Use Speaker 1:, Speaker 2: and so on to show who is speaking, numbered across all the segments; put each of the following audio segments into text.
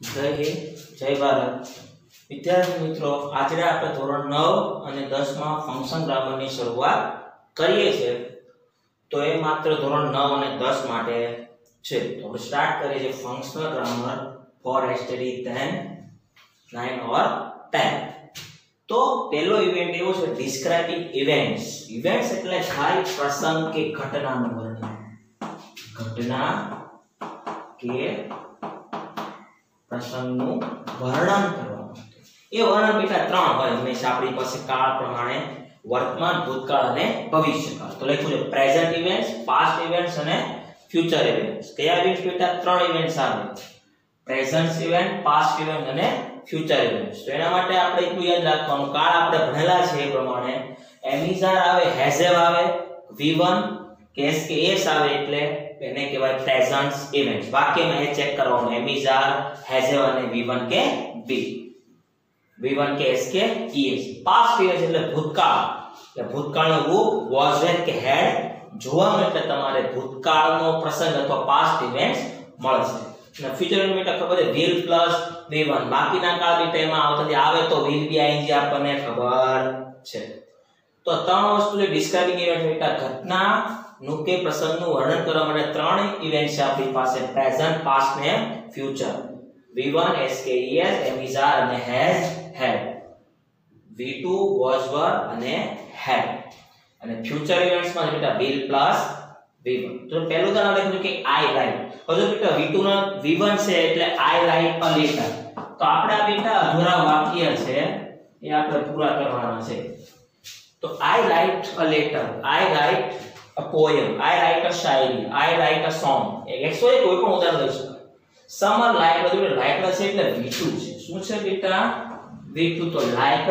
Speaker 1: જય હિન્દ, જય ભારત. વિદ્યાર્થી મિત્રો, આજે આપણે ધોરણ નવ અને દસમાં ફંક્શન ગ્રામરની શરૂઆત કરીએ છીએ. તો એ માત્ર ધોરણ નવ અને દસ માટે છે. તો સ્ટાર્ટ કરીએ છીએ functional grammar for study then nine or ten તો પહેલો ઇવેન્ટ એવો છે ડિસ્ક્રાઇબિંગ ઇવેન્ટ્સ ઇવેન્ટ્સ એટલે થાય પ્રસંગ કે ઘટનાનું વર્ણન ઘટના કે પ્રસંગનું વર્ણન કરવા માટે. એ વર્ણન બેટા ત્રણ હોય. હંમેશા આપણી પાસે કાળ પ્રમાણે, વર્તમાન, ભૂતકાળ અને ભવિષ્યકાળ. તો લખ્યું છે પ્રેઝન્ટ ઇવેન્ટ્સ પાસ્ટ ઇવેન્ટ્સ અને ફ્યુચર ઇવેન્ટ્સ કયા ઇવેન્ટ્સ બેટા? ત્રણ ઇવેન્ટ્સ આવે. પ્રેઝન્ટ ઇવેન્ટ પાસ્ટ ઇવેન્ટ અને ફ્યુચર ઇવેન્ટ્સ તો એના માટે આપણે એટલું યાદ રાખવાનું. કાળ આપણે ભણેલા છે એ પ્રમાણે. એમિઝાર આવે હેઝેવ આવે v1 કેસ કે એસ આવે એટલે એને કહેવાય પ્રેઝન્સ ઇવેન્ટ્સ વાક્યમાં એ ચેક કરવાનું એમિઝાર હેઝેવ અને v1 કે બી વી વન કે એસ કે es પાસ્ટ ઇયર્સ એટલે ભૂતકાળ. એટલે ભૂતકાળનું રૂપ વોઝ વેન કે હેડ જોવાનું એટલે તમારે ભૂતકાળનો પ્રસંગ અથવા પાસ્ટ ઇવેન્ટ્સ મળશે અને ફ્યુચર ઇવેન્ટ ખબર છે? Will પ્લસ v1 બાકીના કાળ બી એમાં આવતા આવે તો will બી ing આપણને ખબર છે. તો ત્રણ વસ્તુ જે ડિસ્ક્રાઇબિંગ ઇવેન્ટ એટલે ઘટના નું કે પ્રસંગનું વર્ણન કરવા માટે ત્રણ ઇવેન્ટ છે આપણી પાસે પ્રેઝન્ટ પાસ્ટ ને future v1 skes am is are અને has, had. V2 was, were અને had. અને ફ્યુચર ઇવેન્ટ્સમાં બેટા, will પ્લસ v1 તો પહેલું તો આપણે કીધું કે i write. હજુ બેટા v2 ના v1 છે એટલે i write a letter. તો આપણે બેટા અધૂરા વાક્ય છે, એ આપણે પૂરા કરવાના છે. તો i write a letter. I write a poem. I write a શાયરી i write a song. એકસો એક કોઈ પણ ઉદાહરણ લઈ શકો. સમર બધું લાઈક છે એટલે વીટુ છે. શું છે બેટા? v2 તો લાઈક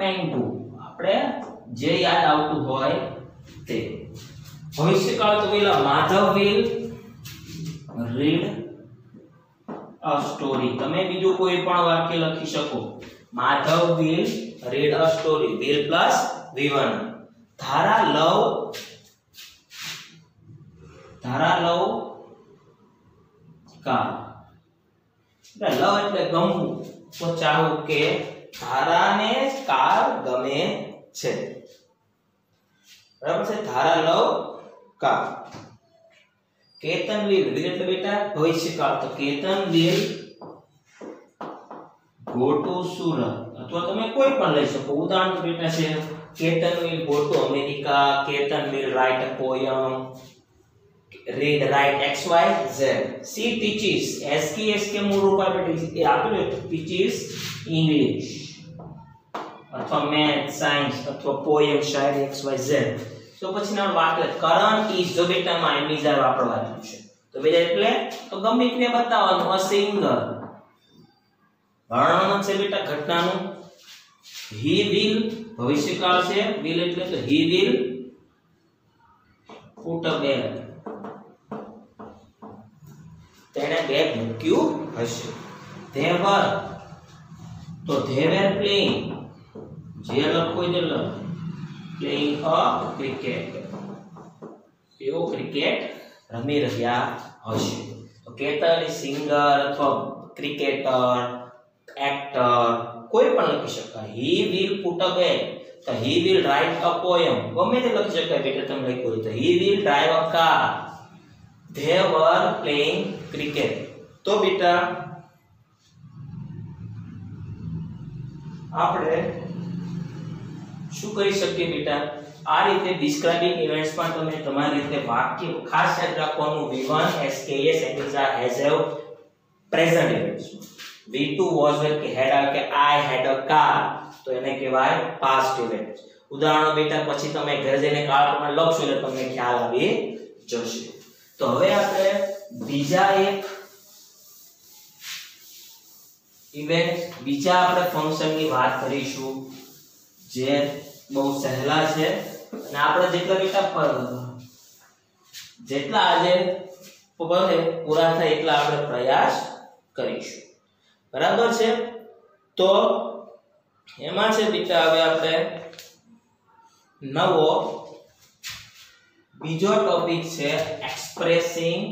Speaker 1: મેંગો આપણે જે યાદ આવતું હોય તે. ભવિષ્યકાળ તો પેલા Madhav will read a story તમે બીજું કોઈ પણ વાક્ય લખી શકો. Madhav will read a story will plus v one Dhara love ધારા લવ કાર લવ એટલે ગમવું. તો ચાહું કે ધારાને કાર ગમે છે. બરાબર છે? ધારા લવ કા કેતન વિલ વિલ એટલે બેટા? ભવિષ્યકાળ તો Ketan will go to Surat. અથવા તમે કોઈ પણ લઈ શકો. ઉદાહરણ બેટા છે Ketan will go America Ketan will write poem read, write, x, y, z. C teaches. S k, s કે મૂળ રૂપ આપણે એ આપેલું teaches english. અથવા મેથ સાયન્સ અથવા પોયમ શાયરી, x, y, z. તો પછીના વાક્ય કરણ ઇઝ જો બેટામાં એમિઝાર વાપરવાનું છે. તો બેટા એટલે તો ગમે ક્રિયા બતાવવાનું અ સિંગર વર્ણન છે બેટા, ઘટનાનું. હી વિલ ભવિષ્યકાળ છે વિલ એટલે તો he will put a bag તેણે બેગ મૂક્યું હશે. they were તો they were playing જે લખો એ લખ. playing a cricket તેઓ ક્રિકેટ રમી રહ્યા હશે. તો કેતન સિંગર અથવા ક્રિકેટર, એક્ટર, કોઈ પણ લખી શકાય. He will put a bag તો he will write a poem. ગમે તે લખી શકાય બેટા, તમે લખ્યું તો. He will drive a car. They were playing cricket. તો બેટા આપણે શું કરી શકીએ બેટા આ રીતે ડિસ્ક્રાઇબિંગ ઇવેન્ટ્સમાં તમે તમારી રીતે વાક્ય ખાસ યાદ રાખવાનું v1 sks am is are has have present events v2 was when કે had a કે i had a car. તો એને કહેવાય પાસ્ટ ઇવેન્ટ્સ ઉદાહરણો બેટા પછી તમે ઘરે જઈને કાળ પ્રમાણે લખશો એટલે તમને ખ્યાલ આવી જશે તો હવે આપણે બીજા એક ઇવેન્ટ બીજા આપણે ફંક્શનની વાત કરીશું, જે બહુ સહેલા છે. અને આપણે જેટલા બેટા જેટલા આજે બને પૂરા થાય એટલા આપણે પ્રયાસ કરીશું. બરાબર છે? તો એમાં છે, બેટા, હવે આપણે નવો બીજો ટોપિક છે એક્સપ્રેસિંગ.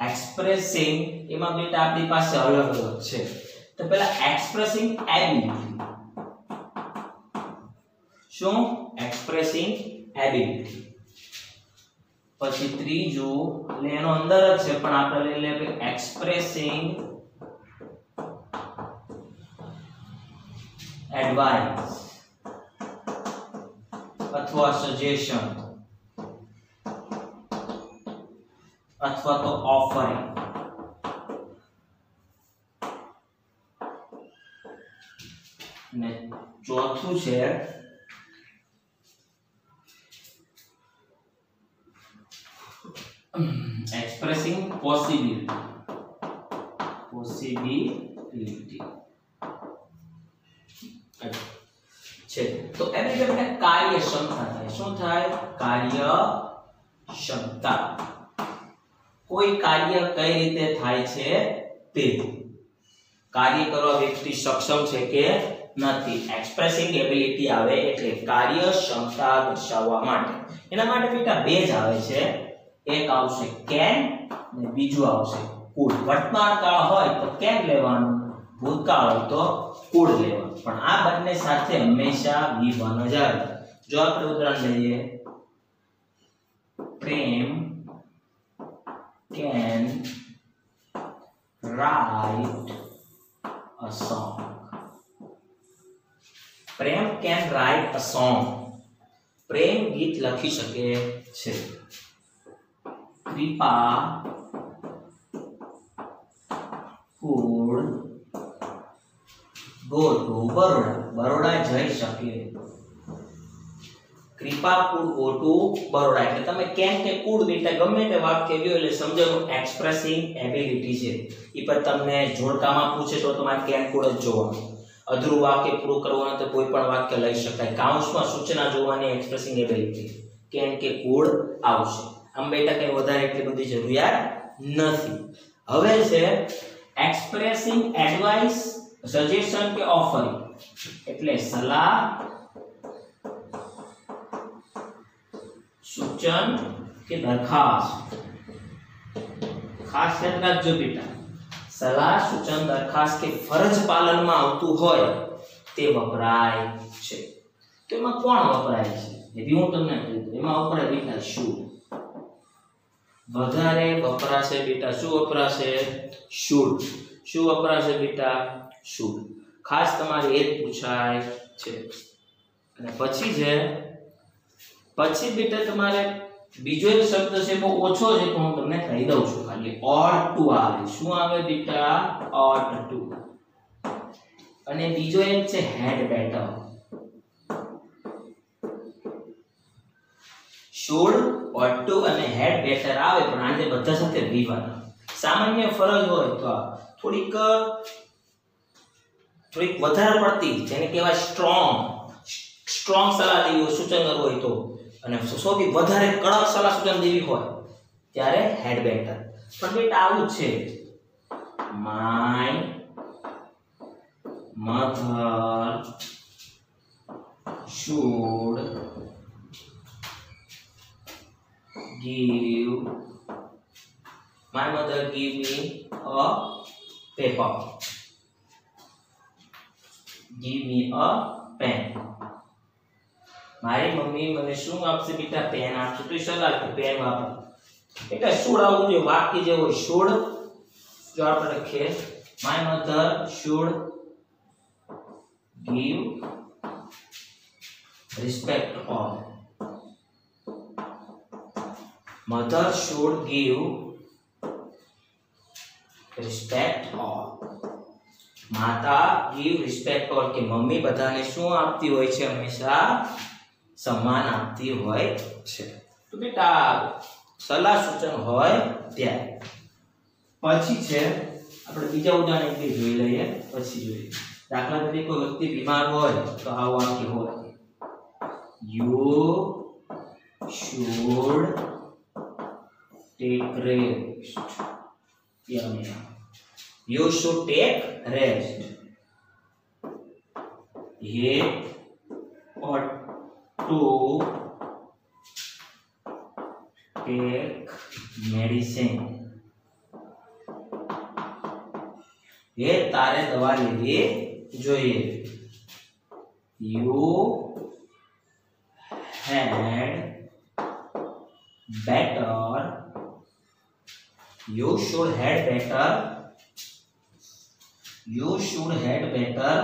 Speaker 1: એક્સપ્રેસિંગ, એમાં બેટા આપણી પાસે અલગ અલગ છે. તો પહેલા એક્સપ્રેસિંગ એબિલિટી શું? Expressing ability. પછી ત્રીજું એટલે એનો અંદર જ છે, પણ આપણે લઈ લઈએ એક્સપ્રેસિંગ એડવાઇસ અથવા સજેશન અથવા તો ઓફરિંગ ને ચોથું છે expressing possibility possibility છે. તો એની રીતે આપણે કાર્યક્ષમતા થાય. શું થાય? કાર્યક્ષમતા કોઈ કાર્ય કઈ રીતે થાય છે? તે. કાર્ય કરવા વ્યક્તિ સક્ષમ છે કે નથી. એક્સપ્રેસિંગ એબિલિટી આવે એટલે કાર્યક્ષમતા દર્શાવવા માટે. એના માટે બેટા બે જ આવે છે. એક આવશે કેન અને બીજું આવશે કુડ વર્તમાન કાળ હોય તો કેન લેવાનું? ભૂતકાળ હોય તો કુડ લેવાનું પણ આ બંને સાથે હંમેશા V1 જ આવે. જો આપણે ઉદાહરણ લઈએ. પ્રેમ can write a song Prem can write a song પ્રેમ ગીત લખી શકે છે. Kripa could go to Baroda Baroda જઈ શકે. કૃપાપુર ગો ટુ બરોડા. એટલે તમે કેમ કે કુડ એટલે ગમે તે વાક્ય લ્યો એટલે સમજવાનું એક્સપ્રેસિંગ એબિલિટી છે. એ પર તમને જોડકામાં પૂછે તો તમારે કેમ કુડ જ જોવાનું. અધૂરું વાક્ય પૂરું કરવાનું તો કોઈ પણ વાક્ય લઈ શકાય. કાઉન્સમાં સૂચના જોવાની એક્સપ્રેસિંગ એબિલિટી કેમ કે કુડ આવશે. આમ બેટા કંઈ વધારે એટલી બધી જરૂરિયાત નથી. હવે છે એક્સપ્રેસિંગ એડવાઇસ સજેશન કે ઓફરિંગ એટલે સલાહ, સૂચન કે દરખાસ્ત. ખાસ યાદ રાખજો બેટા. સલાહ, સૂચન, દરખાસ્ત કે ફરજ પાલનમાં આવતું હોય તે વપરાય છે. તો એમાં કોણ વપરાય છે? એ હું તમને કહી એમાં વપરાય બેટા શું? વધારે વપરાશે બેટા. શું વપરાશે? શુડ શું વપરાશે બેટા? શુડ ખાસ તમારે એ પૂછાય છે. અને પછી છે, પછી બેટા તમારે બીજો એક શબ્દ છે, બહુ ઓછો છે હું તમને કહી દઉં છું ખાલી. ઓટ ટુ આવે. શું આવે બેટા? ઓટ ટુ અને બીજો એક છે had better should ought to અને હેડ બેટર આવે, પણ આજે બધા સાથે વિવાદ. સામાન્ય ફરજ હોય તો થોડીક થોડીક વધારે પડતી, જેને કહેવાય સ્ટ્રોંગ સ્ટ્રોંગ સલાહ દેવી હોય સૂચન કરવું હોય તો. અને સૌથી વધારે કડક સલાહ સૂચન દેવી હોય, ત્યારે હેડ બેટર પણ બેટા, આવું જ છે. My mother should give, my mother give me a paper. Give me a pen. મારી મમ્મી મને શું આપશે બેટા પેન આપશે તો એ સલાહ કે પેન વાપર એટલે શુડ આવું જોઈએ વાક્ય જે હોય શુડ જો આપણે લખીએ my mother should give respect all mother should give respect all માતા ગીવ રિસ્પેક્ટ ઓર કે મમ્મી બધાને શું આપતી હોય છે હંમેશા? સન્માન આપતી હોય છે. તો બેટા, સલાહ સૂચન હોય ત્યારે. પછી છે, આપણે બીજા ઉદાહરણ એક જોઈ લઈએ, પછી જોઈએ દાખલા તરીકે કોઈ વ્યક્તિ બીમાર હોય, તો આ વાક્ય હોય. You should take rest yeah. You should take rest. He to take medicine એ તારે દવા લેવી જોઈએ you had better you should had better you should had better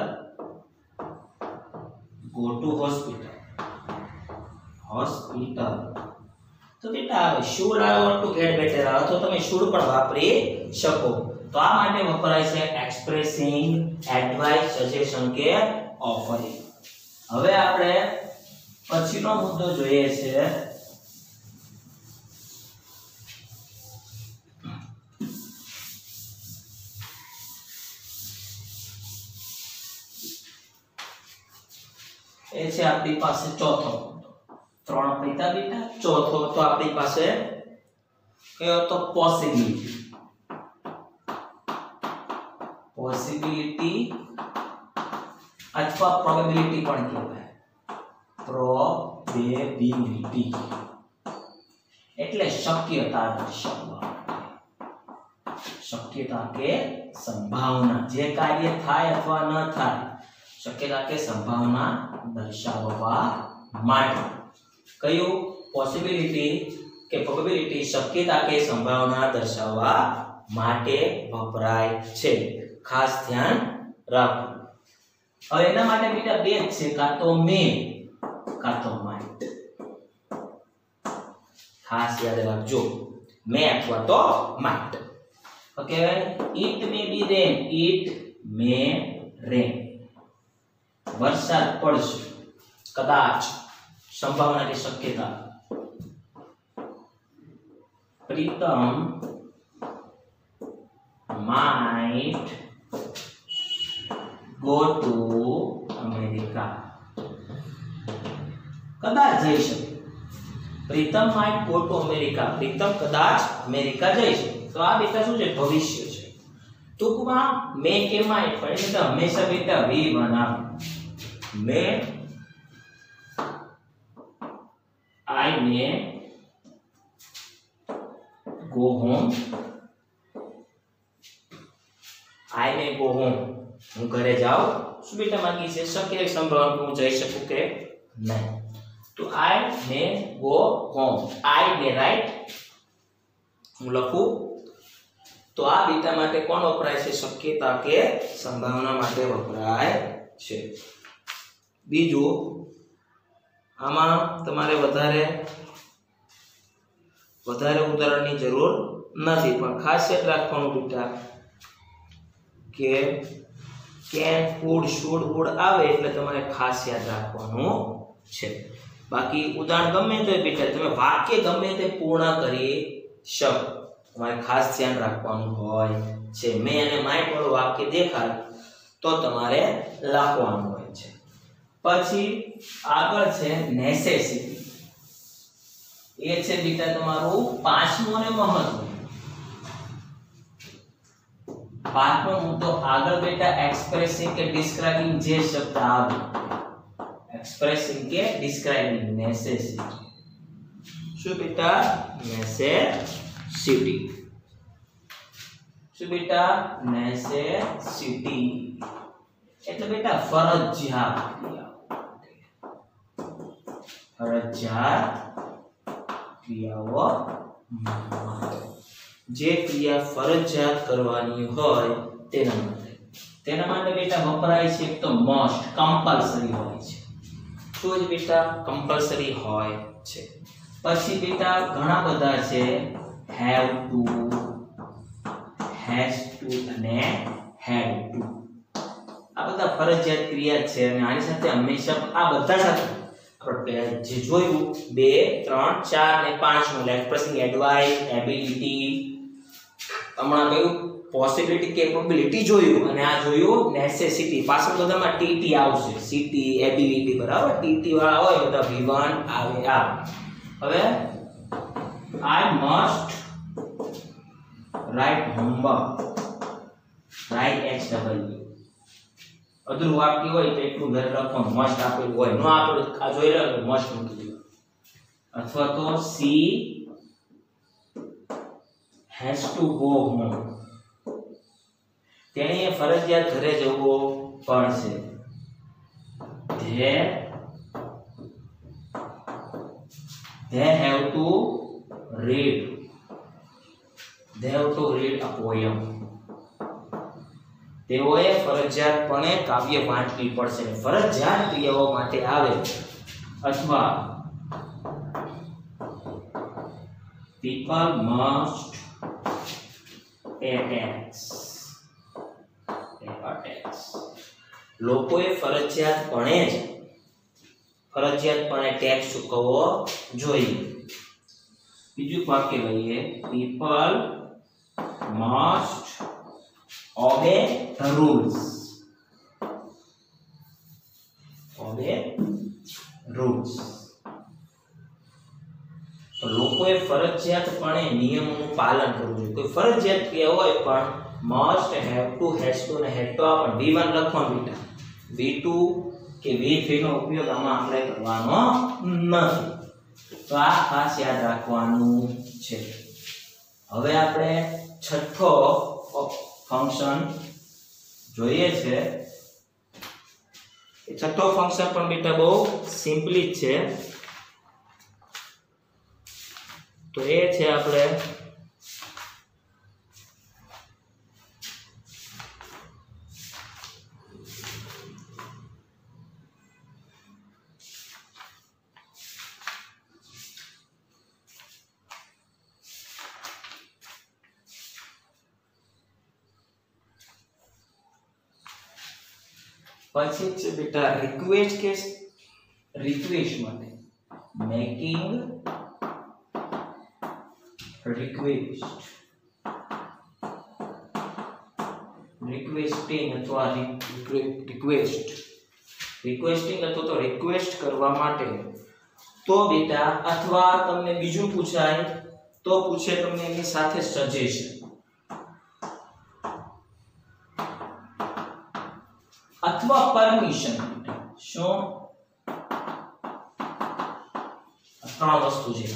Speaker 1: go to hospital hospital તો બેટા હવે should આવ્યો to get better આવે તો તમે should પણ વાપરી શકો તો આ માટે વપરાય છે expressing advice suggestion કે offering હવે આપણે પછીનો મુદ્દો જોઈએ છે છે આપણી પાસે ચોથો. મુદ્દો ત્રણ પૈતા બેટા, ચોથો. તો આપણી પાસે કયો તો પોસિબિલિટી પોસિબિલિટી અથવા પ્રોબેબિલિટી પણ કહેવાય. પ્રોબેબિલિટી એટલે શક્યતા દર્શાવવા શક્યતા કે સંભાવના. જે કાર્ય થાય અથવા ન થાય શક્યતા કે સંભાવના દર્શાવવા માટે. કયું પોસિબિલિટી કે પ્રોબેબિલિટી શક્યતા કે સંભાવના દર્શાવવા માટે વપરાય છે? ખાસ ધ્યાન રાખો. હવે એના માટે બેટા બે છે, કાં તો મે કાં તો માઇટ ખાસ યાદ રાખજો મે અથવા તો might okay it may be rain it may rain વરસાદ પડશે. કદાચ સંભાવના કે શક્યતા. Pritam might go to America. કદાચ જઈ શકે. Pritam might go to America Pritam કદાચ અમેરિકા જઈ શકે. તો આ બેટા શું છે? ભવિષ્ય ટૂંકમાં મેં કે might પણ તો હંમેશા બેટા વી બનાવ મેં I ને go home. I may go home. હું ઘરે જાઉં. શું બેટા માંગી છે? શક્ય સંભાવના હું જઈ શકું કે નહીં? તો I may go home. I may write. હું લખું. તો આ બીટા માટે કોણ વપરાય છે? શક્યતા કે સંભાવના માટે વપરાય છે. બીજું, આમાં તમારે વધારે વધારે ઉદાહરણની જરૂર નથી. પણ ખાસ યાદ રાખવાનું બીટા, કે કેન ફૂડ શુડ ફૂડ આવે એટલે તમારે ખાસ યાદ રાખવાનું છે. બાકી ઉદાહરણ ગમે તો બીટા, તમે વાક્ય ગમે તે પૂર્ણ કરી શકો. તમારે ખાસ ધ્યાન રાખવાનું હોય છે. મેં અને માય વાળું વાક્ય દેખાય તો તમારે લખવાનું હોય છે. પછી આગળ છે નેસેસિટી એ છે બેટા તમારું પાંચમો અને મહત્વ. પાંચમો મુદ્દો આગળ બેટા એક્સપ્રેસિંગ કે ડિસ્ક્રાઇબિંગ જે શબ્દ આવે. એક્સપ્રેસિંગ કે ડિસ્ક્રાઇબિંગ નેસેસિટી શું બેટા? નેસેસિટી શું બેટા? નેસેસિટી એટલે બેટા ફરજિયાત ફરજિયાત ક્રિયાઓ જે ક્રિયા ફરજિયાત કરવાની હોય તેના માટે. તેના માટે બેટા વપરાય છે એક તો મોસ્ટ કમ્પલસરી હોય છે. શું બેટા? કમ્પલસરી હોય છે. પછી બેટા ઘણા બધા છે હેવ ટુ હેઝ ટુ અને હેડ ટુ આ બધા ફરજિયાત ક્રિયા છે અને આની સાથે હંમેશા આ બધા સાથે આપણે જે જોયું, બે, ત્રણ, ચાર અને પાંચમું એક્સપ્રેસિંગ એડવાઇસ એબિલિટી હમણાં કયું પોસિબિલિટી કેપેબિલિટી જોયું અને આ જોયું નેસેસિટી પાછળ બધામાં ટીટી આવશે. સીટી એબિલિટી બરાબર? ટીટી વાળા હોય બધા V1 આવે આ હવે I must write homework write x W અધૂરું વાક્ય હોય તો એટલું ઘરે લખવાનું મસ્ટ આપેલું હોય ન આપેલું તો આ જોઈ લો મસ્ટ મૂકી દેવાનું અથવા તો she has to go home તેણીએ ફરજિયાત ઘરે જવું પડશે they they have to read they have to read a poem તેઓએ ફરજિયાતપણે કાવ્ય વાંચવી પડશે. ફરજિયાત ક્રિયાઓ માટે આવે અથવા people must pay tax pay tax લોકોએ ફરજિયાતપણે જ, ફરજિયાતપણે ટેક્સ ચૂકવવો જોઈએ. બીજું વાક્ય લઈએ. People must obey the rules. Obey rules. લોકોએ ફરજિયાતપણે નિયમોનું પાલન કરવું જોઈએ કોઈ ફરજિયાત કે હોય પણ must have to has to ને હેડ ટુ પણ V1 લખવાનું બેટા V2 કે V3 નો ઉપયોગ આમાં આપણે કરવાનો નથી તો આ ખાસ યાદ રાખવાનું છે હવે આપણે છઠ્ઠો ફંક્શન જોઈએ છે. એ છઠ્ઠો ફંક્શન પણ બેટા બહુ સિમ્પલી જ છે. તો એ છે આપણે પછી છે બેટા રિક્વેસ્ટ કે રિક્વેસ્ટ માટે. મેકિંગ રિક્વેસ્ટ રિક્વેસ્ટિંગ અથવા રિક્વેસ્ટ રિક્વેસ્ટિંગ અથવા તો રિક્વેસ્ટ કરવા માટે તો બેટા અથવા તમને બીજું પૂછાય, તો પૂછે તમને એની સાથે સજેશન અથવા પરમિશન શું ત્રણ વસ્તુ છે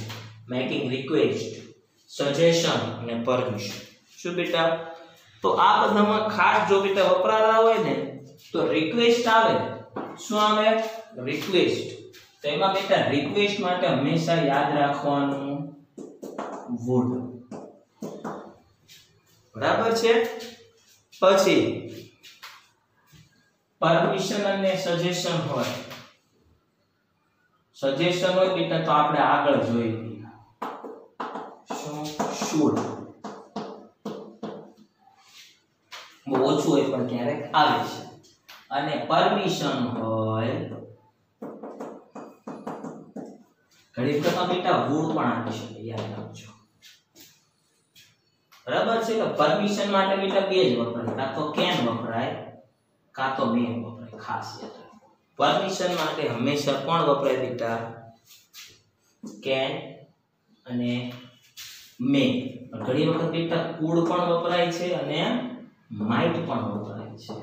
Speaker 1: મેકિંગ રિક્વેસ્ટ સજેશન અને પરમિશન શું બેટા તો આ બધામાં ખાસ જો બેટા વપરાતા હોય ને તો રિક્વેસ્ટ આવે શું આવે રિક્વેસ્ટ તો એમાં બેટા રિક્વેસ્ટ માટે હંમેશા યાદ રાખવાનું વુડ બરાબર છે પછી પરમિશન અને સજેશન હોય. સજેશન હોય બેટા તો આપણે આગળ જોઈ લઈએ. શું? શુડ બહુ ઓછું હોય પણ ક્યારેક આવે છે. અને પરમિશન હોય. ઘણી વખત બેટા વુડ પણ આપી શકે, યાદ રાખજો. બરાબર છે તો પરમિશન માટે બેટા બે જ વપરાય? કાં તો કેન વપરાય? કાં તો મેં વપરાય, ખાસ પરમિશન માટે હંમેશા કોણ વપરાય બેટા? કેન અને મે ઘણી વખત બેટા કુડ પણ વપરાય છે અને માઇટ પણ વપરાય છે.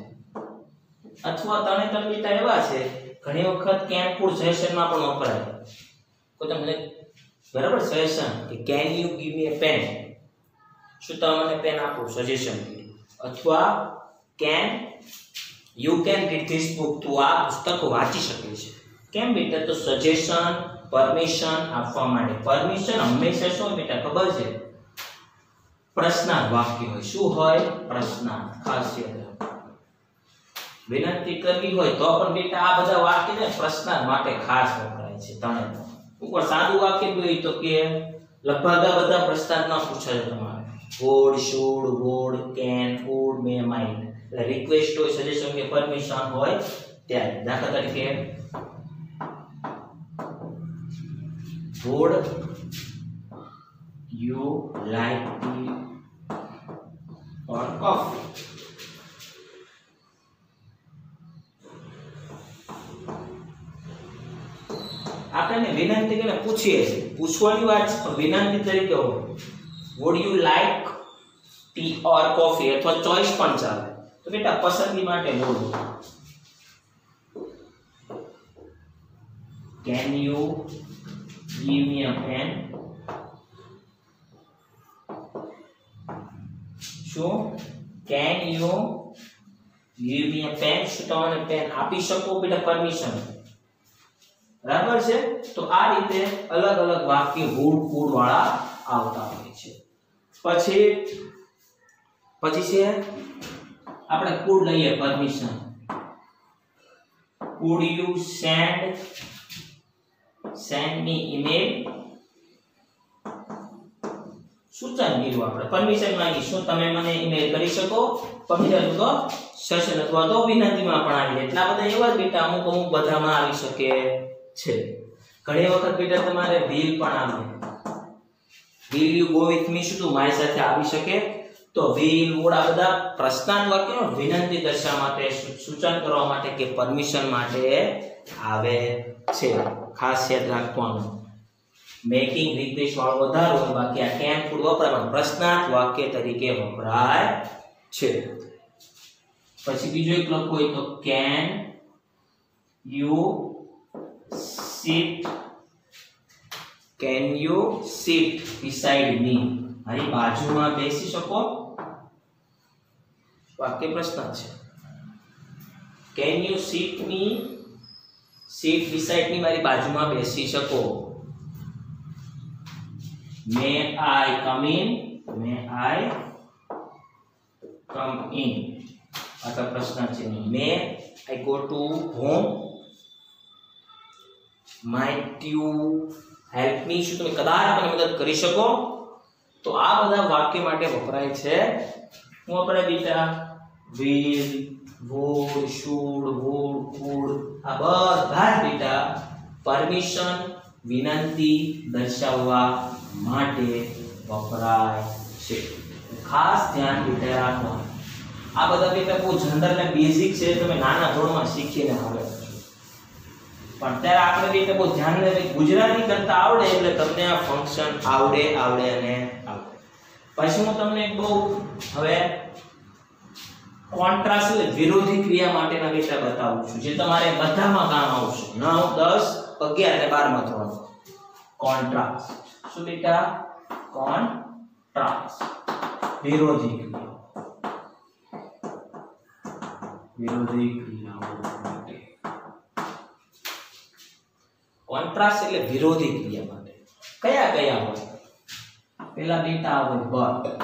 Speaker 1: અથવા તણે ત્રણ બેટા એવા છે, ઘણી વખત કેન કુડ સેશનમાં પણ વપરાય. કોઈ તમને બરાબર સજેશન કે can you give me a pen શું તમે મને પેન આપો? સજેશન અથવા can you can read this book તું આ પુસ્તક વાંચી શકે છે. કેમ બેટા? તો સજેશન પરમિશન આપવા માટે. પરમિશન હંમેશા શું બેટા? ખબર છે? પ્રશ્નાર્થ વાક્ય હોય. શું હોય? પ્રશ્નાર્થ. ખાસિયત વિનંતી કરવી હોય તો પણ બેટા આ બધા વાક્ય ને પ્રશ્નાર્થ માટે ખાસ વપરાય છે ત્રણે ઉપર સાદું વાક્ય હોય તો કે લગભગ આ બધા પ્રશ્નાર્થ ના પૂછાય તમારે. Would should would can, could may might એટલે રિક્વેસ્ટ હોય સજેશન કે પરમિશન હોય ત્યારે દાખલા તરીકે would you like tea or coffee? આપણે એને વિનંતી કરીને પૂછીએ છીએ. પૂછવાની વાત છે વિનંતી તરીકે would you like tea or coffee? અથવા ચોઈસ પણ ચાલે. તો બેટા, પસંદગી માટે બોલો. Can you give me a pen? શું? Can you give me a pen? શું તમને પેન આપી શકો બેટા પરમિશન બરાબર છે? તો આ રીતે અલગ અલગ વાક્ય હૂડકૂડ વાળા આવતા હોય છે. પછી પછી છે? આપણે કુડ લઈએ permission could you send send me email સૂચન કર્યું આપણે? પરમિશન માંગી શું તમે મને ઈમેલ કરી શકો. પરમિશન તો સેશન અથવા તો વિનંતીમાં પણ આવી એટલા બધા એવા બેટા અમુક અમુક બધામાં આવી શકે છે. ઘણી વખત બેટા તમારે વિલ પણ આવે. Will you go with me શું તું મારી સાથે આવી શકે? તો વિલ વુડ આ બધા પ્રશ્નાર્થ વાક્યનો વિનંતી દર્શાવવા માટે સૂચન કરવા માટે કે પરમિશન માટે આવે છે. ખાસ યાદ રાખવાનું. મેકિંગ રિક્વેસ્ટ વાળો વધારો હોય બાકી આ કેન ફૂડ વપરાય? પણ પ્રશ્નાર્થ વાક્ય તરીકે વપરાય છે. પછી બીજો એક લખો હોય તો can you sit can you sit beside me મારી બાજુમાં બેસી શકો? વાક્ય પ્રશ્ન છે sit me sit beside me મારી બાજુમાં બેસી શકો may i come in may i come in આ પ્રશ્ન છે may i go to home might you help me શું તમે કદાચ મને મદદ કરી શકો તો આ બધા વાક્ય માટે વપરાય છે હું વપરાય બીટા will would should would could આ બધા બીટા પરમિશન, વિનંતી દર્શાવવા માટે વપરાય છે. ખાસ ધ્યાન બેટા રાખવાનું. આ બધા બેટા બહુ જનરલ ને બેઝિક છે તમે નાના ધોરણમાં શીખીને આવે પણ ત્યારે આપણે બી એટલે બહુ ધ્યાન ને ગુજરાતી કરતા આવડે, એટલે તમને આ ફંક્શન આવડે આવડે અને આવડે. પછી હું તમને બહુ હવે કોન્ટ્રાસ્ટ વિરોધી ક્રિયા માટેના વિષય બતાવું છું, જે તમારે બધામાં કામ આવશે. નવ, દસ, અગિયાર અને બારમાં થવાનું કોન્ટ્રાસ્ટ શું બેટા? કોન્ટ્રાસ્ટ વિરોધી ક્રિયા. વિરોધી ક્રિયાઓ માટે. કોન્ટ્રાસ્ટ એટલે વિરોધી ક્રિયા માટે. કયા કયા હોય? પેલા બેટા આવે બટ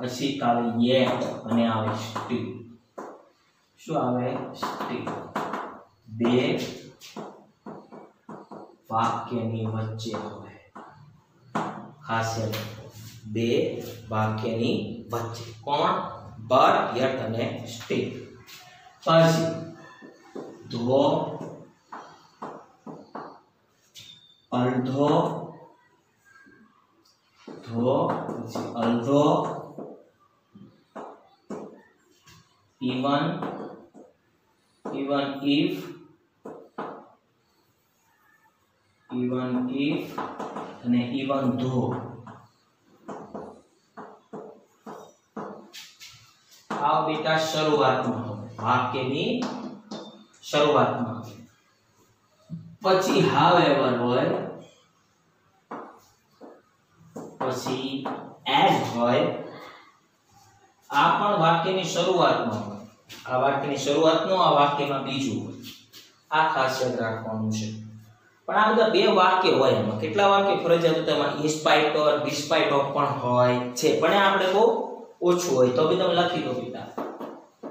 Speaker 1: પછી આવે યેટ અને આવે સ્ટીલ શું આવે? સ્ટીલ બે વાક્યની વચ્ચે આવે. ખાસ યાદ રાખો. બે વાક્યની વચ્ચે. કોણ? બટ યટ અને સ્ટીલ પછી, ધો, અડધો, ધો, પછી અડધો, even even if even if, અને even though આ બેટા શરૂઆતમાં હોય વાક્યની શરૂઆતમાં પછી however હોય, પછી એઝ હોય, આ પણ વાક્યની શરૂઆતમાં હોય. આ વાક્યની શરૂઆતનું આ વાક્યમાં બીજું હોય. આ ખાસ યાદ રાખવાનું છે. પણ આ બધા બે વાક્ય હોય એમાં. કેટલા વાક્ય ફરજિયાત હોય તેમાં ઇન્સ્પાઇટ ઓર ડિસ્પાઇટ ઓફ પણ હોય છે. પણ આપણે બહુ ઓછું હોય. તો બી તમે લખી દો બેટા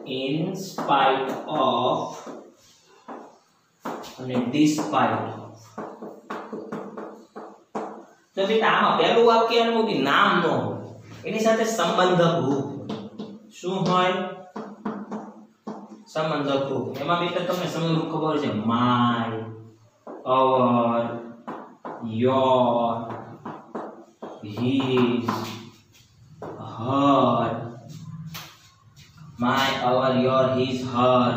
Speaker 1: ઇન સ્પાઇટ ઓફ અને ડિસ્પાઇટ તો બેટા આમાં પહેલું વાક્ય એનું નામ ન એની સાથે સંબંધક રૂપ શું હોય? સંબંધક. રૂપ એમાં બેટા તમને સંબંધક ખબર છે. My, our, your his her. My, our, your, his, her.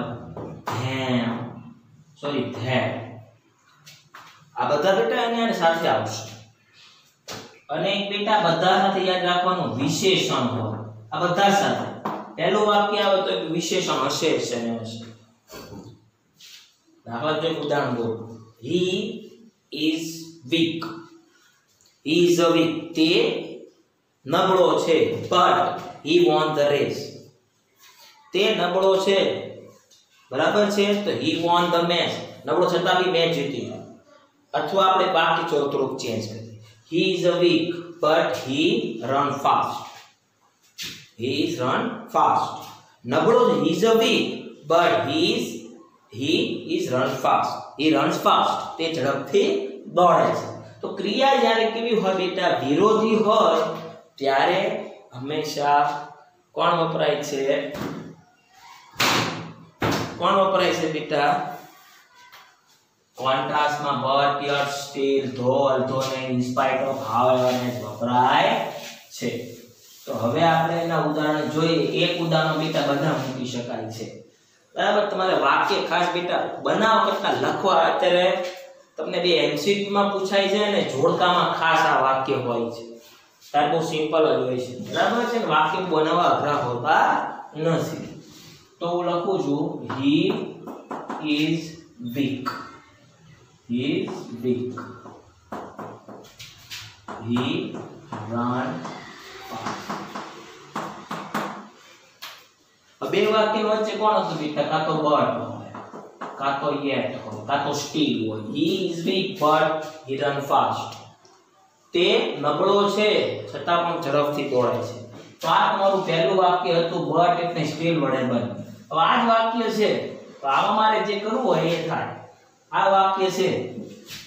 Speaker 1: Them. Sorry, them. આ બધા બેટા એની આને સાથે આવશે અને એક બેટા બધા સાથે યાદ રાખવાનું વિશેષણ હોય. આ બધા સાથે. પહેલું વાક્ય આવે તો એક વિશેષણ હશે છે ને હશે. દાખલા તરીકે ઉદાહરણ દો. He is weak he is a weak તે નબળો છે but he won the race તે નબળો છે, બરાબર છે? તો હી વોન ધ મેચ નબળો છતાં બી મેચ જીતી. અથવા આપણે બાકી થોડું રૂપ ચેન્જ કરીએ he is a weak but he run fast he is run fast નબળો he is a a but but he he he is run fast runs fast. તે ઝડપથી દોડે છે. તો ક્રિયા જ્યારે કેવી હોય બેટા? વિરોધી હોય, ત્યારે હંમેશા કોણ વપરાય છે? કોણ વપરાય છે બેટા? કોન્ટ્રાસ્ટમાં બટ યટ સ્ટીલ ધો ધોને ને ઇન સ્પાઇટ ઓફ હાઉએવર ને વપરાય છે. તો હવે આપણે એના ઉદાહરણ જોઈએ. એક ઉદાહરણ બેટા બધા મૂકી શકાય છે. બરાબર? તમારે વાક્ય ખાસ બેટા બનાવ કરતા લખવા અત્યારે તમને બે એમસીક્યુ પૂછાય છે અને જોડકામાં ખાસ આ વાક્ય હોય છે. તાર બહુ સિમ્પલ જ હોય છે. બરાબર છે વાક્ય બનાવવા અઘરા હોતા નથી. તો હું લખું છું he is weak he is he he બે વાક્ય વચ્ચે કોણ હતું બેટા કાં તો બર્ડ હોય તો યેટ હોય તો સ્ટીલ હોય. He is weak but he run fast તે નબળો છે, છતાં પણ ઝડપથી દોડે છે. તો આ તમારું પહેલું વાક્ય હતું બટ એટલે સ્ટીલ વડે બન હવે આ જ વાક્ય છે, તો આમાં મારે જે કરવું હોય એ થાય. આ વાક્ય છે,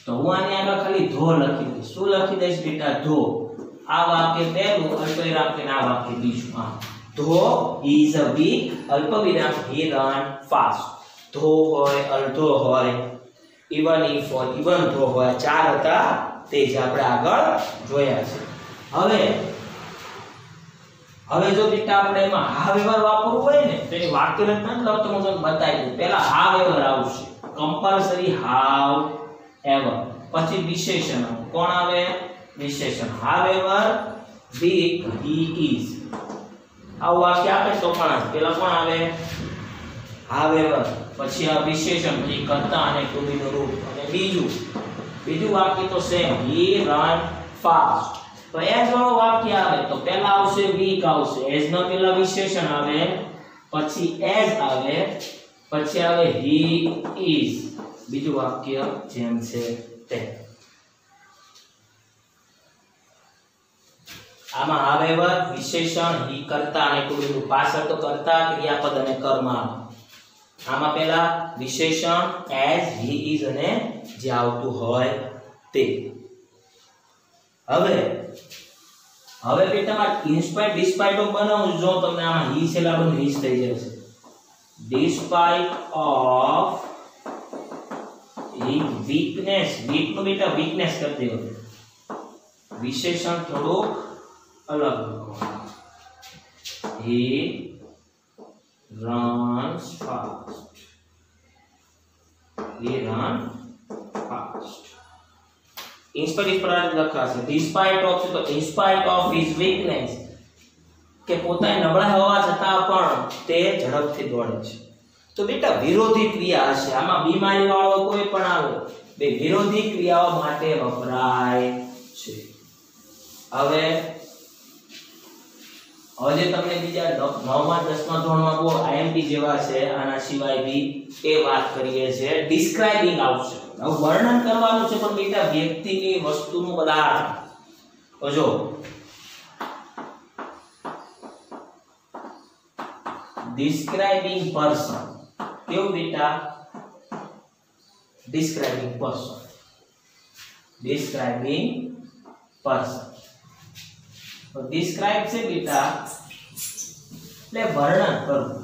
Speaker 1: તો હું આને આગળ ખાલી ધો લખી દઈશ. શું લખી દઈશ બેટા? ધો. આ વાક્ય પહેલું અલ્પવિરામ કે ના વાક્ય, બીજું આ. ધો ઇઝ અ વીક અલ્પવિરામ હી રન ફાસ્ટ. ધો હોય અલ્ધો હોય ઇવન ઇફ હોય ઇવન ધો હોય, ચાર હતા તે જ આપણે આગળ જોયા છે. હવે હવે જો બેટા આપણે એમાં હા વ્યવહાર વાપરવું હોય ને તો એ વાક્ય રચના જ લખતો હું તમને બતાવી દઉં. પહેલા હા વ્યવહાર આવશે. કમ્પલસરી હાવ એવર પછી વિશેષણ. કોણ આવે? વિશેષણ however weak he is આવું વાક્ય આપે તો પણ આવે. પેલા કોણ આવે. હાવ એવર પછી આ વિશેષણ, પછી કર્તા અને ટુ બી નું રૂપ. અને બીજું બીજું વાક્ય તો સેમ હી રન ફાસ્ટ તો એઝ વાળો વાક્ય આવે. તો પહેલા આવશે વીક આવશે. એઝ નો પેલા વિશેષણ આવે. પછી એઝ આવે. પછી આવે હી ઇઝ બીજું વાક્ય જેમ છે તે આમાં હાવેવર વિશેષણ, હી કરતા અને બીનું પાછળ તો કરતા ક્રિયાપદ અને કર્મ. આમાં પહેલા વિશેષણ એઝ હી ઇઝ અને જે આવતું હોય તે. હવે હવે બેટા માં ઇન્સ્પાયર ડિસ્પાઇટ ઓફ બનાવું જો તમને આમાં હી છેલ્લા બધું હીસ થઈ જશે. ડિસ્પાઇટ ઓફ હી વીકનેસ વીકનું બેટા વીકનેસ કરી દેવું વિશેષણ થોડુંક અલગ લખવાનું. he runs fast. He run fast. In spite in spite લખાશે. Despite of તો? Despite of his weakness. કે પોતાની નબળા હોવા છતાં પણ તે ઝડપથી દોડે છે. તો બેટા, વિરોધી ક્રિયા હશે. આમાં બીમારી વાળો કોઈ પણ આવે. બે, વિરોધી ક્રિયાઓ માટે વપરાય છે. હવે હવે જે તમને બીજા નવ- નવમા, દસમા ધોરણમાં બહુ આઈએમપી જેવા છે, આના સિવાય બી એ વાત કરીએ છે ડિસ્ક્રાઇબિંગ આવશે. હવે વર્ણન કરવાનું છે, પણ બેટા, વ્યક્તિની વસ્તુનો પદાર્થ. તો જો. ડિસ્ક્રાઇબિંગ પર્સન કેવું બેટા? ડિસ્ક્રાઇબિંગ પર્સન ડિસ્ક્રાઇબિંગ પર્સન તો ડિસ્ક્રાઇબ છે બેટા એટલે વર્ણન કરવું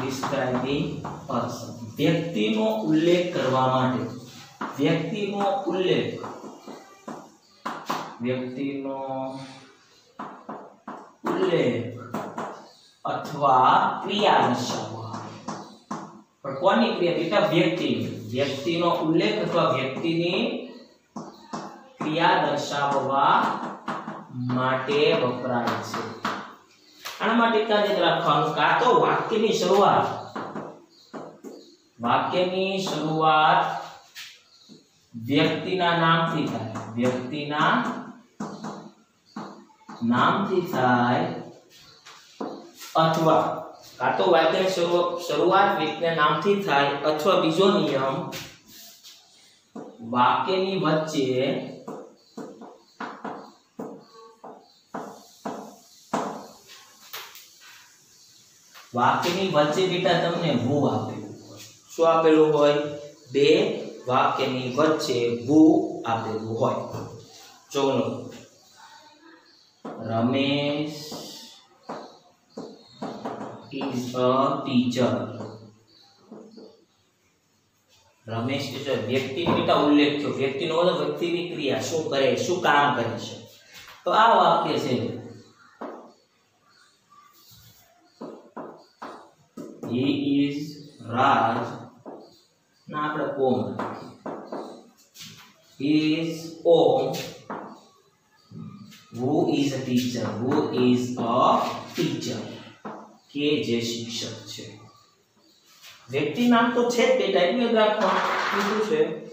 Speaker 1: ડિસ્ક્રાઇબિંગ પર્સન વ્યક્તિનો ઉલ્લેખ કરવા માટે. વ્યક્તિનો ઉલ્લેખ. વ્યક્તિનો ઉલ્લેખ અથવા ક્રિયા દર્શાવવા પણ કોની ક્રિયા? બેટા વ્યક્તિ વ્યક્તિનો ઉલ્લેખ અથવા વ્યક્તિની ક્રિયા દર્શાવવા માટે વપરાય છે. આના માટે કાજે રાખવાનું કાં તો વાક્યની શરૂઆત. વાક્યની શરૂઆત વ્યક્તિના નામથી થાય. વ્યક્તિના નામથી થાય અથવા કાં તો વાક્યની શરૂ- શરૂઆત વ્યક્તિના નામથી થાય અથવા બીજો નિયમ વાક્યની વચ્ચે વાક્યની વચ્ચે બેટા તમને ભૂ આપેલું શું આપેલું હોય? બે વાક્યની વચ્ચે ભૂ આપેલું હોય. ચોનું Ramesh is a teacher Ramesh teacher વ્યક્તિ બેટા ઉલ્લેખ થયો. વ્યક્તિનો વ્યક્તિની ક્રિયા. શું કરે? શું કામ કરે છે? તો આ વાક્ય છે raj ના આપણે ઓમ is om who is a teacher? Who is a teacher? કે જે શિક્ષક છે. વ્યક્તિ નામ તો છે જ બેટા રાખવાનું. કીધું છે?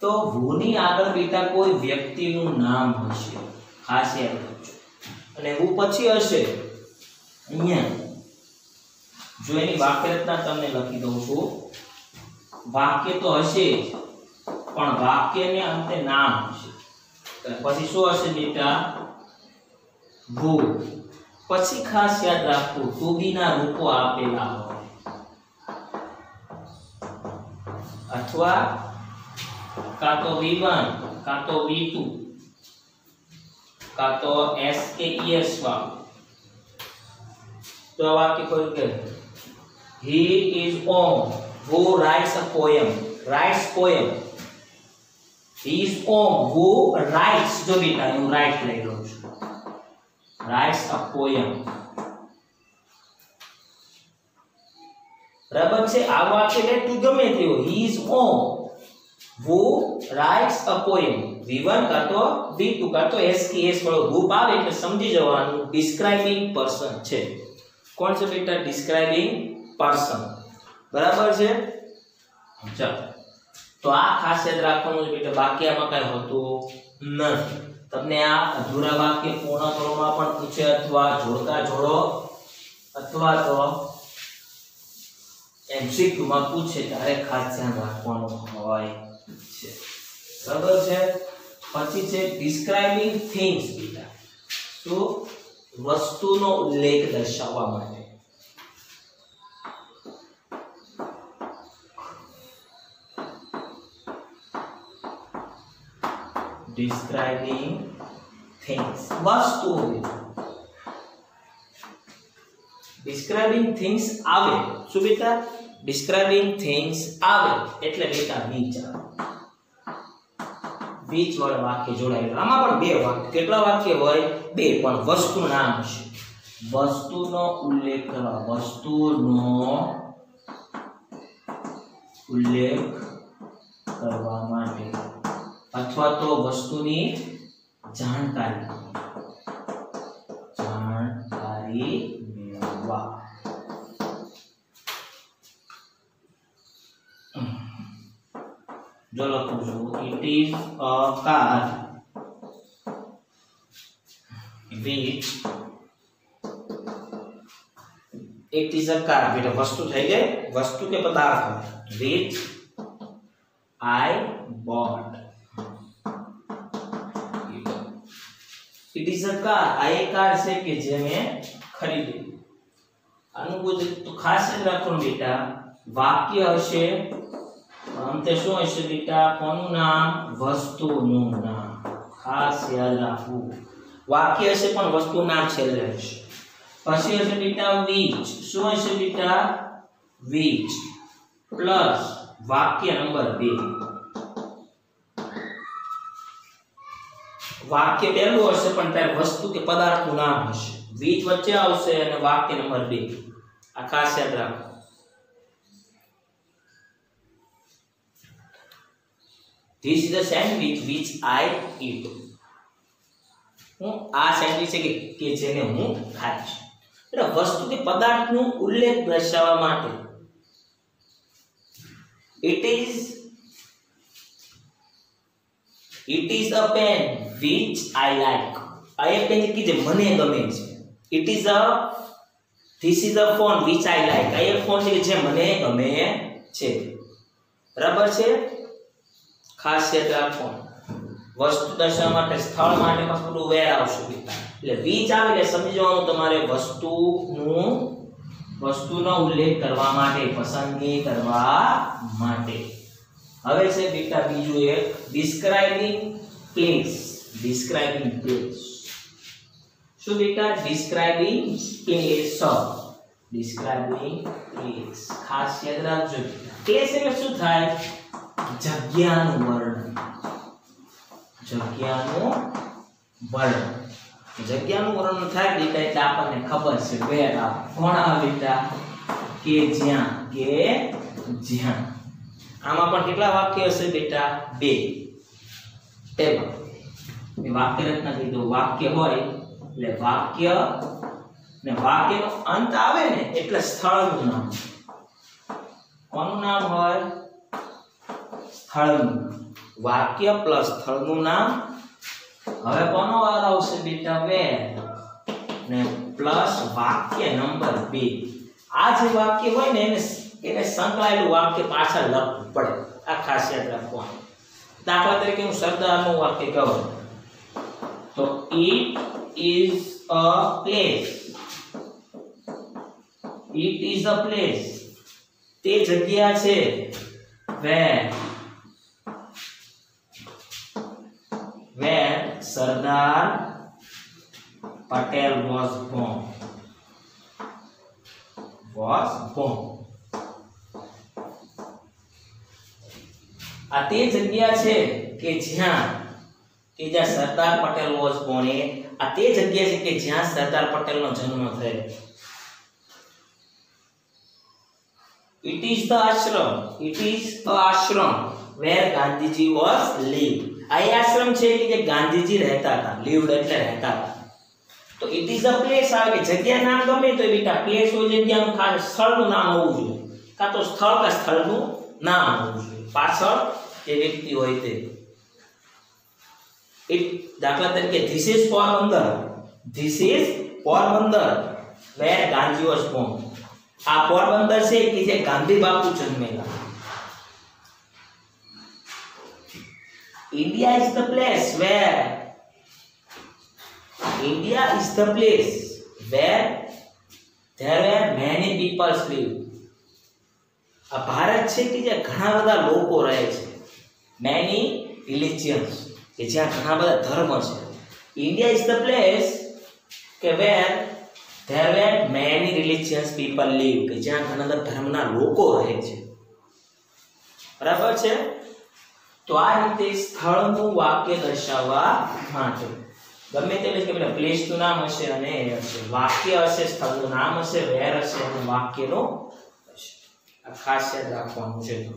Speaker 1: તો ભૂની આગળ બેટા કોઈ વ્યક્તિનું નામ હશે. ખાસ યાદ રાખજો. અને હું પછી હશે? અહીંયા. જો એની વાક્ય રચના તમને લખી દઉં છું. વાક્ય તો હશે, પણ વાક્યને અંતે નામ હશે. પછી શું હશે બેટા? ભૂ પછી ખાસ યાદ રાખવું બી રૂપો આપેલા હોય. અથવા કાં તો V1 કાં તો V2 કાં તો એસ વાળું. તો આ વાક્ય કોઈ કે he is on who writes a poem writes poem he is on who writes જો બેટા હું રાઈટ લઈ લઉં છું writes a poem બરાબર છે આ વાક્ય લે તું ગમે તે હોય he is on who writes a poem v1 કાં તો v2 કાં તો SKS વાળો ગ્રુપ આવે એટલે સમજી જવાનું ડિસ્ક્રાઇબિંગ પર્સન છે કોણ છે બેટા ડિસ્ક્રાઇબિંગ પર્સન બરાબર છે? ચાલો તો આ ખાસ યાદ રાખવાનું છે બેટા બાકી આમાં કઈ હોતું નથી. તમને આ અધૂરા વાક્ય પૂર્ણ કરવામાં પણ પૂછે અથવા જોડકા જોડો અથવા તો MCQ માં પૂછે ત્યારે ખાસ ધ્યાન રાખવાનું હોય છે. બરાબર છે? પછી છે ડિસ્ક્રાઇબિંગ થિંગ્સ બેટા. તો વસ્તુનો ઉલ્લેખ દર્શાવવા માટે. Describing things, વસ્તુઓ. Describing things આવે. શું બેટા? Describing things આવે. એટલે બેટા વિચાર વીજ વાળા વાક્ય જોડાયેલું. આમાં પણ બે વાક્ય. કેટલા વાક્ય હોય? બે. પણ વસ્તુ નામ છે વસ્તુનો ઉલ્લેખ કરવા. વસ્તુનો ઉલ્લેખ કરવા માટે. અથવા તો વસ્તુની જાણકારી જાણકારી મેળવવા જો લખું છું it is a car which it is a car. બેટા વસ્તુ થઈ ગઈ વસ્તુ કે પદાર્થ which I bought. It is a car આ એક કાર છે કે જે મેં ખરીદી આનું બધું તો ખાસ યાદ રાખવાનું બેટા. વાક્ય હશે, અંતે શું હશે બેટા? કોનું નામ? વસ્તુનું નામ. ખાસ યાદ રાખવું. વાક્ય હશે પણ વસ્તુ નામ છેલ્લે હશે. પછી હશે બેટા which શું હશે બેટા? which પ્લસ વાક્ય નંબર બે. વાક્ય પહેલું હશે પણ ત્યારે વસ્તુ કે પદાર્થનું નામ હશે. વીજ વચ્ચે આવશે અને વાક્ય નંબર બે. આ ખાસ યાદ રાખો. This is the sandwich which I eat. હું આ સેન્ડવિચ છે કે જેને હું ખાઈશ એટલે વસ્તુ કે પદાર્થનો ઉલ્લેખ દર્શાવવા માટે it is it is a pen which I like આ એક પેન કે જે મને ગમે છે. It is a this is a phone which I like આ એક ફોન છે કે જે મને ગમે છે. બરાબર છે? ખાસ યાદ રાખો વસ્તુ દર્શાવવા માટે સ્થળ માટે થોડું વેર આવશે એટલે વિચ આવે એટલે સમજવાનું તમારે વસ્તુનું, વસ્તુનો ઉલ્લેખ કરવા માટે, પસંદગી કરવા માટે. હવે છે બેટા બીજું એક. ડિસ્ક્રાઇબિંગ પ્લેસ ડિસ્ક્રાઇબિંગ પ્લેસ શું બેટા? ડિસ્ક્રાઇબિંગ પ્લેસ ડિસ્ક્રાઇબિંગ પ્લેસ ખાસ યાદ રાખજો પ્લેસ એટલે શું થાય? જગ્યાનું વર્ણન. જગ્યાનું વર્ણન. જગ્યાનું વર્ણન થાય બેટા એટલે આપણને ખબર છે. વેર આ કોણ આવે બેટા? કે જ્યાં. કે જ્યાં. આમાં પણ કેટલા વાક્ય હશે બેટા? બે. તેમાં મેં વાક્ય રચના કીધું વાક્ય હોય એટલે વાક્ય ને વાક્યનો અંત આવે ને એટલે સ્થળનું નામ. કોનું નામ હોય? સ્થળનું. વાક્ય પ્લસ સ્થળનું નામ. હવે કોનો વાર આવશે બેટા? બે. ને પ્લસ વાક્ય નંબર બે. આ જે વાક્ય હોય ને એને એને સંકળાયેલું વાક્ય પાછા લખવું પડે. આ ખાસ લખવાની દાખલા તરીકે હું સરદારનું વાક્ય કહું. તો it is a place. It is a place. તે જગ્યા છે where. Where Sardar Patel was born. Was born. આ તે જગ્યા છે કે જ્યાં કે જ્યાં સરદાર પટેલ વોઝ બોર્ન આ તે જગ્યા છે કે જ્યાં સરદાર પટેલનો જન્મ થયો it is the ashram it is the ashram where Gandhiji was live આ આશ્રમ છે કે જે ગાંધીજી રહેતા હતા. લીવડ એટલે રહેતા હતા. તો ઇટ ઇઝ અ પ્લેસ આવે કે જગ્યા નામ ગમે તો બેટા પ્લેસ હોય જગ્યાનું ખાસ સ્થળનું નામ હોવું જોઈએ. કાં તો સ્થળ કે સ્થળનું નામ હોવું જોઈએ. પાછળ જે વ્યક્તિ હોય તે. ઇટ દાખલા તરીકે this is Porbandar. This is Porbandar. Where Gandhi was born આ પોરબંદર છે કે જે ગાંધી બાપુ જન્મેલા. India is the place where India is the place where there were many people live. આ ભારત છે કે જે ઘણા બધા લોકો રહે છે. મેની રિલિજિયન્સ કે જ્યાં ઘણા બધા ધર્મ છે. ઇન્ડિયા ઇઝ ધ પ્લેસ કે where there were many religions people live કે જ્યાં ઘણા બધા ધર્મના લોકો રહે છે. બરાબર છે? તો આ રીતે સ્થળનું વાક્ય દર્શાવવા માટે. ગમે તે એટલે કે પેલા પ્લેસનું નામ હશે અને એ હશે. વાક્ય હશે, સ્થળનું નામ હશે વેર હશે અને વાક્યનો હશે. આ ખાસ યાદ રાખવાનું છે.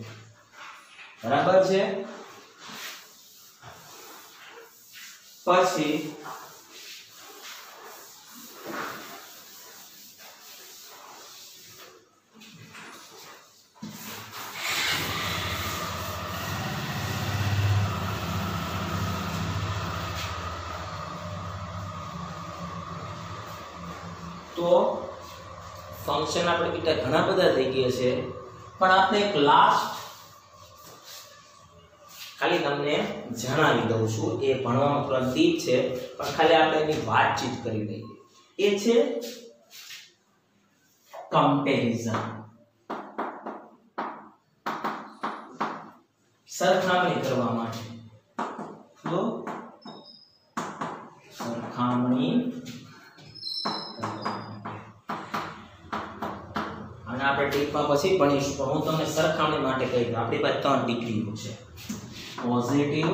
Speaker 1: બરાબર છે? પછી તો ફંક્શન આપણે કેટલા ઘણા બધા થઈ ગયા છે. પણ આપણે એક લાસ્ટ ખાલી તમને જણાવી દઉં છું, એ ભણવામાં થોડા ડીપ છે, પણ ખાલી આપણે એની વાતચીત કરી લઈએ એ છે કમ્પેરિઝન સરખામણી કરવા માટે. તો સરખામણી અને આપણે ટીપમાં પછી ભણીશું. પણ હું તમને સરખામણી માટે કહી દઉં આપણી પાસે ત્રણ ડિગ્રીઓ છે. પોઝિટિવ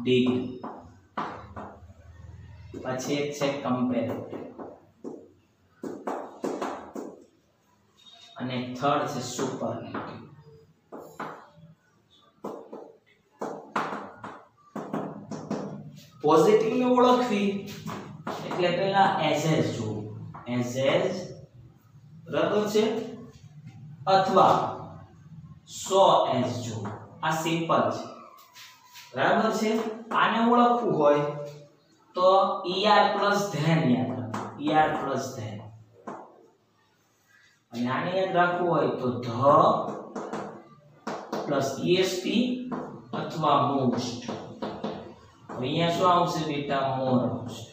Speaker 1: ડિગ્રી પછી એક છે કમ્પેરેટિવ અને થર્ડ છે સુપરલેટિવ પોઝિટિવ ને ઓળખવી એટલે પહેલા એઝ એઝ જોવું બરાબર છે? અથવા 100 s જો. આ સિમ્પલ છે. બરાબર છે? આને ઓળખવું હોય તો er પ્લસ ધેન યાદ રાખો. Er પ્લસ ધેન અને આને યાદ રાખવું હોય તો ધ પ્લસ est અથવા મોસ્ટ અહીંયા શું આવશે બેટા? મોર આવશે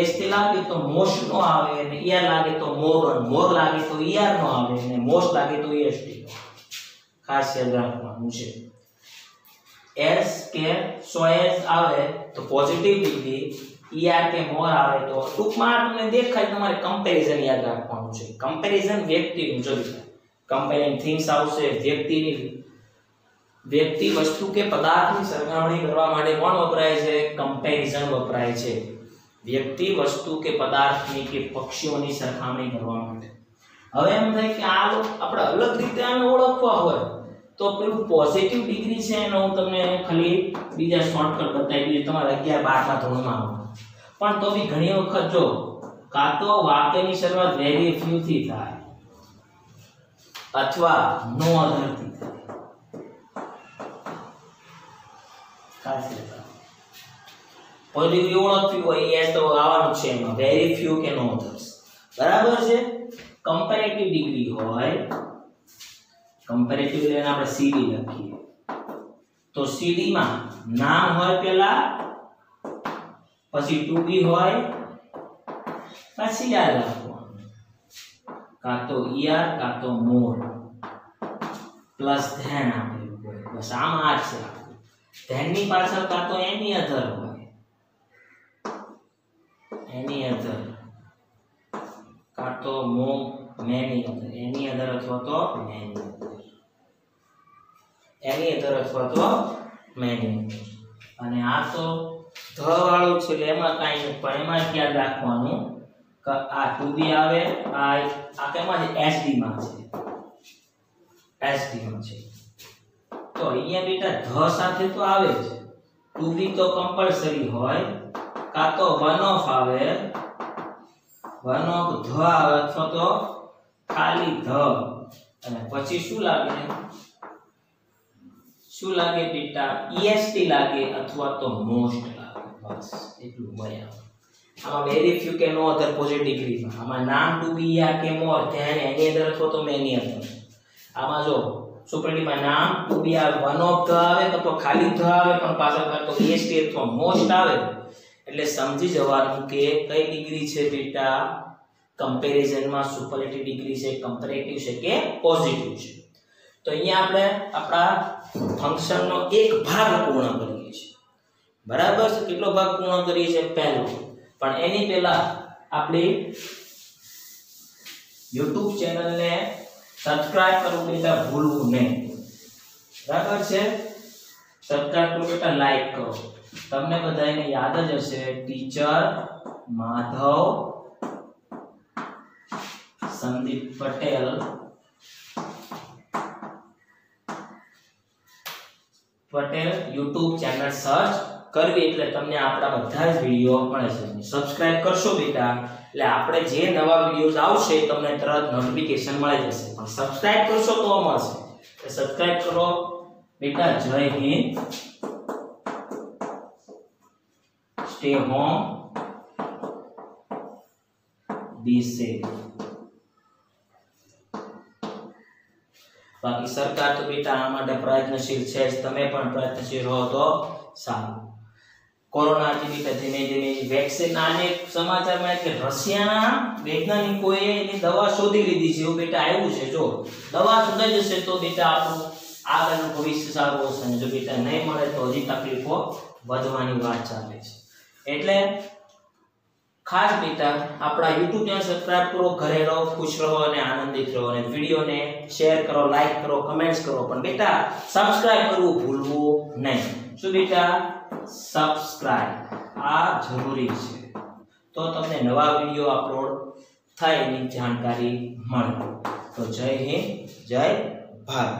Speaker 1: est લાગે તો મોસ્ટ નો આવે અને er લાગે તો મોર. મોર લાગે તો er નો આવે અને મોસ્ટ લાગે તો est ખાસ યાદ રાખવાનું છે. S કે 100s આવે તો પોઝિટિવ ડિગ્રી er કે મોર આવે તો ટૂંકમાં તમને દેખાય, તમારે કમ્પેરિઝન યાદ રાખવાનું છે. કમ્પેરિઝન વ્યક્તિનું જો કમ્પેરિંગ થિંગ્સ આવશે, વ્યક્તિની. વ્યક્તિ વસ્તુ કે પદાર્થની સરખામણી કરવા માટે કોણ વપરાય છે? કમ્પેરિઝન વપરાય છે. વ્યક્તિ વસ્તુ કે પદાર્થની કે પક્ષીઓની સરખામણી કરવા માટે. હવે એમ થાય કે આ આપણે અલગ રીતે આને ઓળખવા હોય. તો પેલું પોઝિટિવ ડિગ્રી છે એનો હું તમને ખાલી બીજા શોર્ટકટ બતાવી દઈશ, તમારે અગિયાર બારમા ધોરણમાં. પણ તો બી ઘણી વખત જો, કાં તો વાક્યની શરૂઆત વેરી ફ્યુ થી થાય, અથવા નો અધરથી થાય. ખાસ યાદ પોઝિટિવ ઓળખવી હોય એ તો આવવાનું છે એમાં વેરી ફ્યુ કે નો અધર્સ બરાબર છે? કમ્પેરેટિવ ડિગ્રી હોય કમ્પેરેટિવ એટલે આપણે સીડી લખીએ. તો સીડી માં નામ હોય પેલા, પછી ટુ બી હોય, પછી યાદ રાખવાનું કાં તો ઈઆર કાં તો મોર. પ્લસ ધેન આપેલું હોય. બસ આમ આ છે ધેનની પાછળ કાં તો એની અધર હોય. એની અધર કાં તો મો મેની અધર એની અધર અથવા તો મેની એની અથવા તો મેની. અને આ તો ધ વાળું છે એટલે એમાં કાંઈ નહીં, પણ એમાં યાદ રાખવાનું કે આ ટુ બી આવે, આ આ કેમાં છે એસડી માં છે. એસડી માં છે. તો અહીંયા બેટા ધ સાથે તો આવે જ. ટુ બી તો કમ્પલસરી હોય, કાં તો વન ઓફ આવે વન ઓફ ધ આવે અથવા તો ખાલી ધ. અને પછી શું લાગે? શું લાગે બેટા? ઈએસટી લાગે અથવા તો મોસ્ટ લાગે? બસ, એટલું બરાબર આમાં વેરી ફ્યુ કે નો અધર પોઝિટિવ ડિગ્રીમાં આમાં નામ ટુ બી યા કે મોર ત્યાં એની અંદર અથવા તો મેની અંદર. આમાં જો સુપ્રટીમાં નામ ટુ બી આ વન ઓફ ધ આવે તો ખાલી ધ આવે, પણ પાછળ તો ઈએસટી અથવા મોસ્ટ આવે. એટલે સમજી જવાનું કે કઈ ડિગ્રી છે બેટા? કમ્પેરિઝનમાં સુપરલેટિવ ડિગ્રી છે કમ્પેરેટિવ છે કે પોઝિટિવ છે. તો અહીંયા આપણે આપણા ફંક્શનનો એક ભાગ પૂર્ણ કરીએ છીએ. બરાબર છે? કેટલો ભાગ પૂર્ણ કરીએ છીએ? પહેલો. પણ એની પહેલા આપણી YouTube ચેનલને સબસ્ક્રાઇબ કરવું બેટા ભૂલવું નહીં. બરાબર છે? સબસ્ક્રાઇબ કરો બેટા લાઈક કરો. તમને બધાને યાદ જ હશે, teacher Madhav Sandeep Patel Patel YouTube channel search કરવી એટલે તમને આપણા બધા જ વીડિયો મળે છે. સબસ્ક્રાઇબ કરશો બેટા. એટલે આપણે જે નવા વિડીયોઝ આવશે તમને તરત નોટિફિકેશન મળી જશે. પણ સબસ્ક્રાઇબ કરશો તો મળશે. સબસ્ક્રાઇબ કરો. બેટા, Jai Hind. Stay home be safe બાકી સરકાર તો બેટા આ માટે પ્રયત્નશીલ છે જ. તમે પણ પ્રયત્નશીલ રહો તો સારું. કોરોનાથી બેટા ધીમે ધીમે વેક્સિન આને સમાચારમાં કે રશિયાના વૈજ્ઞાનિકોએ એની દવા શોધી લીધી છે. એવું બેટા આવ્યું છે. જો દવા શોધાઈ જશે તો બેટા આપણું આગળનું ભવિષ્ય સારું હશે. જો બેટા નહીં મળે તો હજી તકલીફો વધવાની વાત ચાલે છે. એટલે ખાસ બેટા આપણા YouTube ચેનલ સબસ્ક્રાઇબ કરો, ઘરે રહો, ખુશ રહો અને આનંદિત રહો. અને વિડીયોને શેર કરો લાઈક કરો કમેન્ટ્સ કરો. પણ બેટા સબસ્ક્રાઇબ કરવું ભૂલવું નહીં. શું બેટા? સબસ્ક્રાઇબ આ જરૂરી છે. તો તમને નવા વીડિયો અપલોડ થાય એની જાણકારી મળે. તો જય હિન્દ, જય ભારત.